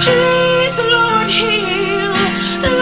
Please, Lord, heal.